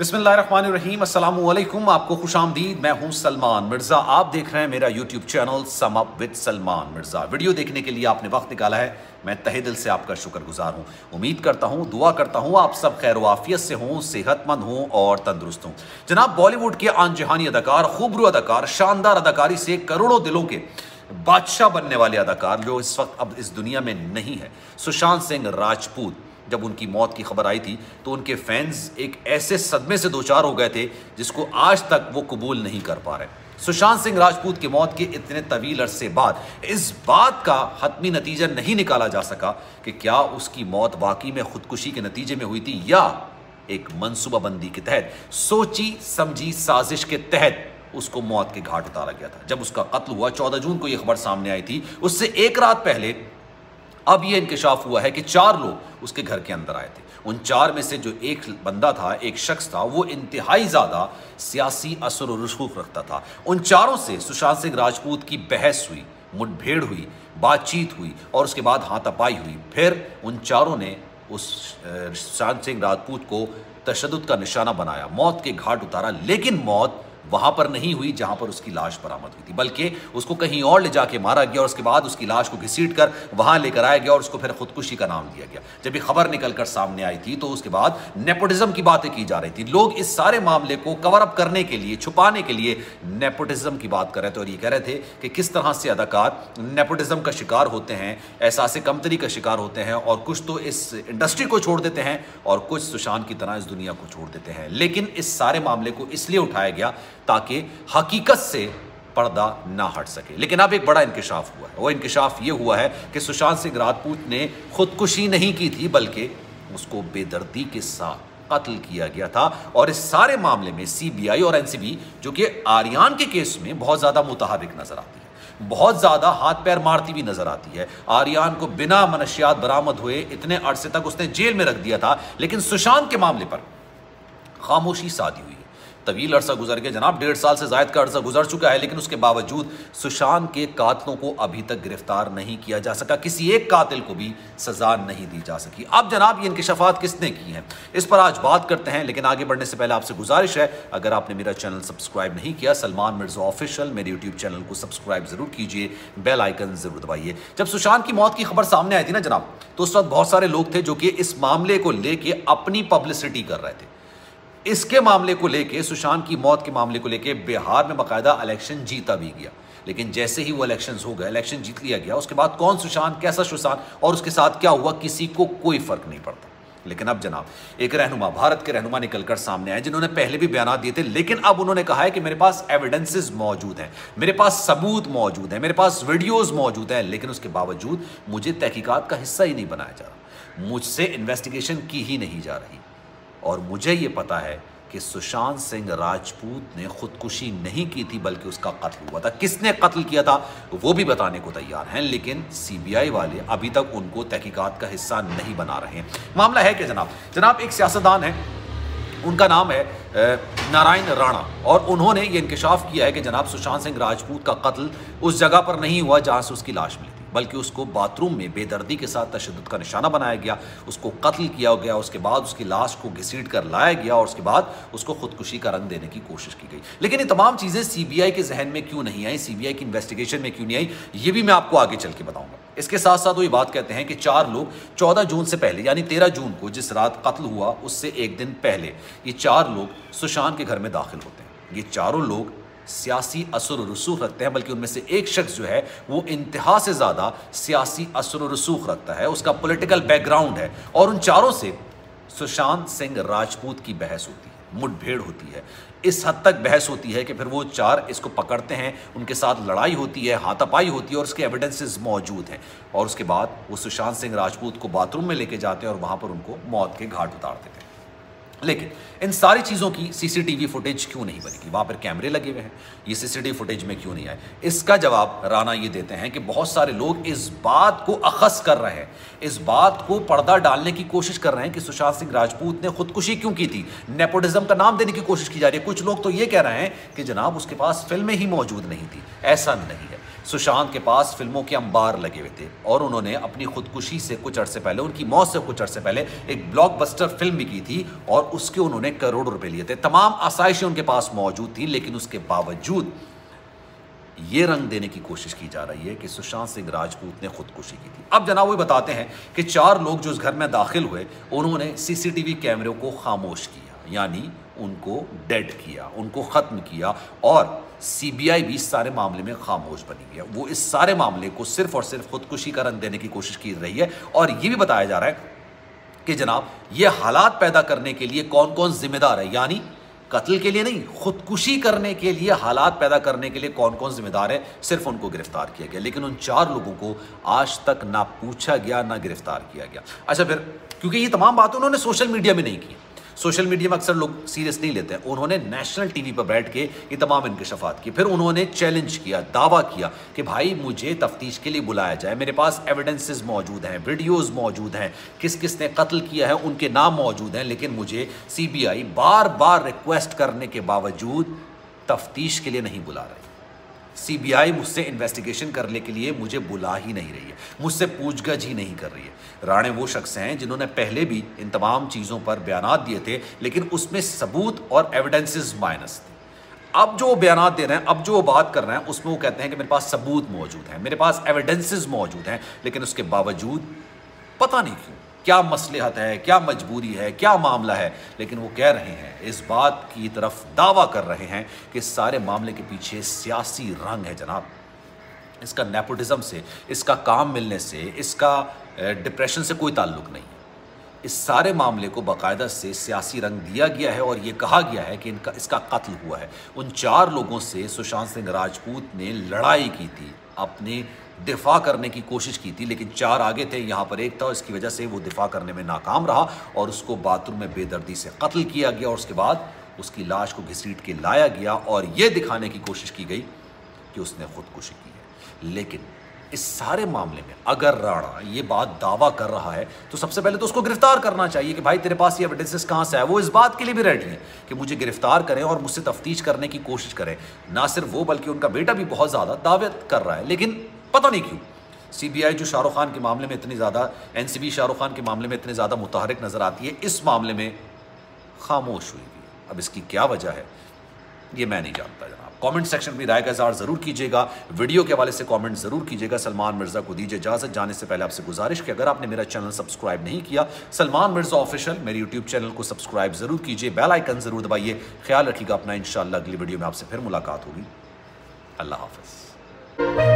बिस्मिल्लाहिर्रहमानिर्रहीम। अस्सलाम आपको खुश आमदीद। मैं हूँ सलमान मिर्ज़ा। आप देख रहे हैं मेरा YouTube channel sum up with Salman Mirza. Video देखने के लिए आपने वक्त निकाला है। मैं तहे दिल से आपका शुक्रगुजार हूँ। उम्मीद करता हूँ, दुआ करता हूँ, आप सब खैर वाफियत से हों, सेहतमंद हों और तंदुरुस्त हों। जनाब बॉलीवुड के आन जहानी अदाकार, खूबरू अदाकार, शानदार अदाकारी से करोड़ों दिलों के बादशाह बनने वाले अदाकार, जो इस वक्त अब इस दुनिया में नहीं है। सुशांत सिंह राजपूत जब उनकी मौत की खबर आई थी तो उनके फैंस एक ऐसे सदमे से दो चार हो गए थे, जिसको आज तक वो कबूल नहीं कर पा रहे। सुशांत सिंह राजपूत की मौत के इतने तवील अरसे बाद इस बात का हतमी नतीजा नहीं निकाला जा सका कि क्या उसकी मौत वाकई में खुदकुशी के नतीजे में हुई थी या एक मनसूबाबंदी के तहत, सोची समझी साजिश के तहत उसको मौत के घाट उतारा गया था। जब उसका कत्ल हुआ, चौदह जून को यह खबर सामने आई थी। उससे एक रात पहले अब यह इंकशाफ हुआ है कि चार लोग उसके घर के अंदर आए थे। उन चार में से जो एक बंदा था, एक शख्स था, वो इंतहाई ज़्यादा सियासी असर और रसूख रखता था। उन चारों से सुशांत सिंह राजपूत की बहस हुई, मुठभेड़ हुई, बातचीत हुई और उसके बाद हाथापाई हुई। फिर उन चारों ने उस सुशांत सिंह राजपूत को तशद का निशाना बनाया, मौत के घाट उतारा। लेकिन मौत वहाँ पर नहीं हुई जहाँ पर उसकी लाश बरामद हुई थी, बल्कि उसको कहीं और ले जाके मारा गया और उसके बाद उसकी लाश को घसीट कर वहाँ लेकर आया गया और उसको फिर खुदकुशी का नाम दिया गया। जब ये खबर निकलकर सामने आई थी तो उसके बाद नेपोटिज्म की बातें की जा रही थी। लोग इस सारे मामले को कवर अप करने के लिए, छुपाने के लिए नेपोटिज्म की बात कर रहे थे, और ये कह रहे थे कि किस तरह से अदाकार नेपोटिज्म का शिकार होते हैं एहसास कमतरी का शिकार होते हैं, और कुछ तो इस इंडस्ट्री को छोड़ देते हैं, और कुछ सुशांत की तरह इस दुनिया को छोड़ देते हैं। लेकिन इस सारे मामले को इसलिए उठाया गया ताकि हकीकत से पर्दा ना हट सके। लेकिन अब एक बड़ा इंकशाफ हुआ है। वो इंकशाफ ये हुआ है कि सुशांत सिंह राजपूत ने खुदकुशी नहीं की थी, बल्कि उसको बेदर्दी के साथ कत्ल किया गया था। और इस सारे मामले में सीबीआई और एनसीबी, जो कि आर्यान के केस में बहुत ज़्यादा मुताबिक नज़र आती है, बहुत ज़्यादा हाथ पैर मारती भी नज़र आती है। आर्यान को बिना मनशियात बरामद हुए इतने अरसे तक उसने जेल में रख दिया था, लेकिन सुशांत के मामले पर खामोशी साधी हुई। तवील अरसा गुजर गया। जनाब, डेढ़ साल से जायद का अरसा गुजर चुका है, लेकिन उसके बावजूद सुशांत के कातलों को अभी तक गिरफ़्तार नहीं किया जा सका। किसी एक कातिल को भी सजा नहीं दी जा सकी। अब जनाब, ये इंकशाफात किसने की हैं? इस पर आज बात करते हैं, लेकिन आगे बढ़ने से पहले आपसे गुजारिश है, अगर आपने मेरा चैनल सब्सक्राइब नहीं किया, सलमान मिर्ज़ा ऑफिशियल मेरे यूट्यूब चैनल को सब्सक्राइब ज़रूर कीजिए, बेल आइकन ज़रूर दबाइए। जब सुशांत की मौत की खबर सामने आई थी ना जनाब तो उस वक्त बहुत सारे लोग थे जो कि इस मामले को लेके अपनी पब्लिसिटी कर रहे थे। इसके मामले को लेके, सुशांत की मौत के मामले को लेके बिहार में बाकायदा इलेक्शन जीता भी गया। लेकिन जैसे ही वो इलेक्शन हो गए इलेक्शन जीत लिया गया, उसके बाद कौन सुशांत, कैसा सुशांत और उसके साथ क्या हुआ, किसी को कोई फ़र्क नहीं पड़ता। लेकिन अब जनाब, एक रहनुमा, भारत के रहनुमा निकलकर सामने आए, जिन्होंने पहले भी बयान दिए थे, लेकिन अब उन्होंने कहा है कि मेरे पास एविडेंसेस मौजूद हैं, मेरे पास सबूत मौजूद हैं, मेरे पास वीडियोस मौजूद हैं, लेकिन उसके बावजूद मुझे तहकीकात का हिस्सा ही नहीं बनाया जा रहा। मुझसे इन्वेस्टिगेशन की ही नहीं जा रही। और मुझे ये पता है कि सुशांत सिंह राजपूत ने खुदकुशी नहीं की थी, बल्कि उसका कत्ल हुआ था। किसने कत्ल किया था, वो भी बताने को तैयार हैं, लेकिन सीबीआई वाले अभी तक उनको तहकीकात का हिस्सा नहीं बना रहे हैं। मामला है कि जनाब? जनाब, एक सियासतदान है। उनका नाम है नारायण राणा, और उन्होंने ये इंकशाफ किया है कि जनाब सुशांत सिंह राजपूत का कत्ल उस जगह पर नहीं हुआ जहाँ से उसकी लाश मिली बल्कि उसको बाथरूम में बेदर्दी के साथ तशद का निशाना बनाया गया, उसको कत्ल किया गया, उसके बाद उसकी लाश को घसीट कर लाया गया और उसके बाद उसको खुदकुशी का रंग देने की कोशिश की गई। लेकिन ये तमाम चीज़ें सीबीआई के जहन में क्यों नहीं आई? सीबीआई की इन्वेस्टिगेशन में क्यों नहीं आई? ये भी मैं आपको आगे चल के बताऊँगा। इसके साथ साथ वो ये बात कहते हैं कि चार लोग चौदह जून से पहले, यानी तेरह जून को जिस रात कत्ल हुआ, उससे एक दिन पहले, ये चार लोग सुशांत के घर में दाखिल होते हैं। ये चारों लोग सियासी असर रसूख रखते हैं, बल्कि उनमें से एक शख्स जो है, वो इंतहा से ज़्यादा सियासी असर रसूख रखता है। उसका पोलिटिकल बैकग्राउंड है और उन चारों से सुशांत सिंह राजपूत की बहस होती है, मुठभेड़ होती है। इस हद तक बहस होती है कि फिर वो चार इसको पकड़ते हैं, उनके साथ लड़ाई होती है, हाथापाई होती है और उसके एविडेंसेस मौजूद हैं। और उसके बाद वो सुशांत सिंह राजपूत को बाथरूम में लेके जाते हैं और वहाँ पर उनको मौत के घाट उतार देते हैं। लेकिन इन सारी चीज़ों की सीसीटीवी फुटेज क्यों नहीं बनेगी? वहाँ पर कैमरे लगे हुए हैं। ये सीसीटीवी फुटेज में क्यों नहीं आए? इसका जवाब राना ये देते हैं कि बहुत सारे लोग इस बात को अखस कर रहे हैं। इस बात को पर्दा डालने की कोशिश कर रहे हैं कि सुशांत सिंह राजपूत ने खुदकुशी क्यों की थी? नेपोटिज्म का नाम देने की कोशिश की जा रही है। कुछ लोग तो ये कह रहे हैं कि जनाब उसके पास फ़िल्में ही मौजूद नहीं थी। ऐसा नहीं है। सुशांत के पास फ़िल्मों के अंबार लगे हुए थे और उन्होंने अपनी खुदकुशी से कुछ अरसे पहले, उनकी मौत से कुछ अरसे पहले एक ब्लॉकबस्टर फ़िल्म भी की थी और उसके उन्होंने करोड़ों रुपए लिए थे। तमाम आसाइशें उनके पास मौजूद थी, लेकिन उसके बावजूद ये रंग देने की कोशिश की जा रही है कि सुशांत सिंह राजपूत ने खुदकुशी की थी। अब जनाब वो बताते हैं कि चार लोग जो उस घर में दाखिल हुए, उन्होंने सीसीटीवी कैमरों को खामोश किया, यानी उनको डेड किया, उनको ख़त्म किया और सीबीआई भी इस सारे मामले में खामोश बनी हुई है। वो इस सारे मामले को सिर्फ़ और सिर्फ़ खुदकुशी का रंग देने की कोशिश की रही है और ये भी बताया जा रहा है कि जनाब, ये हालात पैदा करने के लिए कौन कौन जिम्मेदार है? यानी कत्ल के लिए नहीं, खुदकुशी करने के लिए हालात पैदा करने के लिए कौन कौन जिम्मेदार है? सिर्फ़ उनको गिरफ़्तार किया गया। लेकिन उन चार लोगों को आज तक ना पूछा गया, ना गिरफ़्तार किया गया। अच्छा फिर, क्योंकि ये तमाम बातें उन्होंने सोशल मीडिया में नहीं की। सोशल मीडिया में अक्सर लोग सीरियस नहीं लेते हैं। उन्होंने नेशनल टीवी पर बैठ के ये तमाम इंकशाफात किए। फिर उन्होंने चैलेंज किया, दावा किया कि भाई मुझे तफ्तीश के लिए बुलाया जाए। मेरे पास एविडेंसेस मौजूद हैं वीडियोस मौजूद हैं किस किस ने कत्ल किया है, उनके नाम मौजूद हैं, लेकिन मुझे सीबीआई बार बार रिक्वेस्ट करने के बावजूद तफ्तीश के लिए नहीं बुला रही। सीबीआई मुझसे इन्वेस्टिगेशन करने के लिए मुझे बुला ही नहीं रही है। मुझसे पूछगछ ही नहीं कर रही है। राणे वो शख्स हैं जिन्होंने पहले भी इन तमाम चीज़ों पर बयान दिए थे, लेकिन उसमें सबूत और एविडेंसेस माइनस थे। अब जो बयान दे रहे हैं, अब जो बात कर रहे हैं, उसमें वो कहते हैं कि मेरे पास सबूत मौजूद हैं, मेरे पास एविडेंसेस मौजूद हैं, लेकिन उसके बावजूद पता नहीं क्यों। क्या मसलहत है, क्या मजबूरी है, क्या मामला है? लेकिन वो कह रहे हैं, इस बात की तरफ़ दावा कर रहे हैं कि सारे मामले के पीछे सियासी रंग है जनाब। इसका नेपोटिज्म से, इसका काम मिलने से, इसका डिप्रेशन से कोई ताल्लुक नहीं है। इस सारे मामले को बाकायदा से सियासी रंग दिया गया है और ये कहा गया है कि इनका, इसका कत्ल हुआ है। उन चार लोगों से सुशांत सिंह राजपूत ने लड़ाई की थी अपने दिफा करने की कोशिश की थी, लेकिन चार आगे थे, यहाँ पर एक था, इसकी वजह से वो दिफा करने में नाकाम रहा और उसको बाथरूम में बेदर्दी से कत्ल किया गया और उसके बाद उसकी लाश को घसीट के लाया गया और ये दिखाने की कोशिश की गई कि उसने खुदकुशी की है। लेकिन इस सारे मामले में अगर राणा ये बात दावा कर रहा है तो सबसे पहले तो उसको गिरफ़्तार करना चाहिए कि भाई, तेरे पास ये एविडेंसेस कहाँ से है वो इस बात के लिए भी रेडी है कि मुझे गिरफ़्तार करें और मुझसे तफ्तीश करने की कोशिश करें। ना सिर्फ़ वो, बल्कि उनका बेटा भी बहुत ज़्यादा दावत कर रहा है। लेकिन पता नहीं क्यों। सीबीआई जो शाहरुख खान के मामले में इतनी ज़्यादा एनसीबी शाहरुख खान के मामले में इतनी ज़्यादा मुतहरक नज़र आती है, इस मामले में खामोश हुई है। अब इसकी क्या वजह है, ये मैं नहीं जानता जनाब। कमेंट सेक्शन में राय का इजहार ज़रूर कीजिएगा, वीडियो के हवाले से कमेंट ज़रूर कीजिएगा, सलमान मिर्ज़ा को दीजिए इजाज़त। जाने से पहले आपसे गुजारिश कि अगर आपने मेरा चैनल सब्सक्राइब नहीं किया, सलमान मिर्ज़ा ऑफिशियल मेरे यूट्यूब चैनल को सब्सक्राइब ज़रूर कीजिए, बेल आइकन ज़रूर दबाइए। ख्याल रखिएगा अपना, इंशाल्लाह अगली वीडियो में आपसे फिर मुलाकात होगी। अल्लाह हाफिज़।